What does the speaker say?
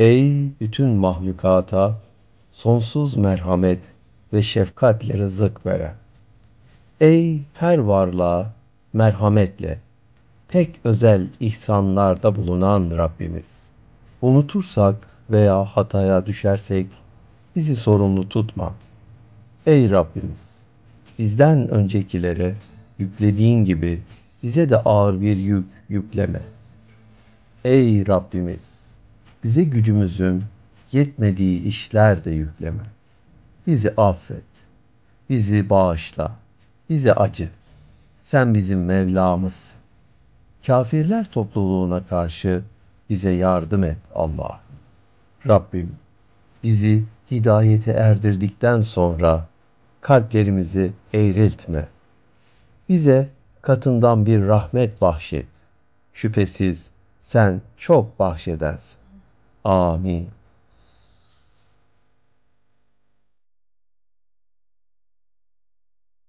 Ey bütün mahlukata sonsuz merhamet ve şefkatle rızık veren. Ey her varlığa merhametle pek özel ihsanlarda bulunan Rabbimiz. Unutursak veya hataya düşersek bizi sorumlu tutma. Ey Rabbimiz! Bizden öncekilere yüklediğin gibi bize de ağır bir yük yükleme. Ey Rabbimiz! Bize gücümüzün yetmediği işler de yükleme. Bizi affet, bizi bağışla, bize acı. Sen bizim Mevlamızsın. Kafirler topluluğuna karşı bize yardım et Allah. Rabbim bizi hidayete erdirdikten sonra kalplerimizi eğriltme. Bize katından bir rahmet bahşet. Şüphesiz sen çok bahşedersin. ああ、